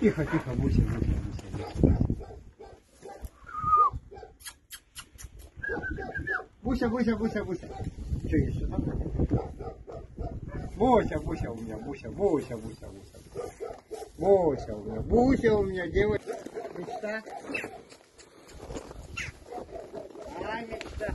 Тихо, тихо, Буся, Буся, Буся. Буся, Буся, Буся, Буся. Что, еще там? Буся, Буся у меня, Буся, Буся, Буся, Буся. Буся у меня, Буся у меня, девочка. Мечта. Ай, мечта.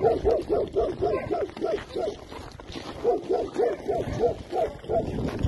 Thank you.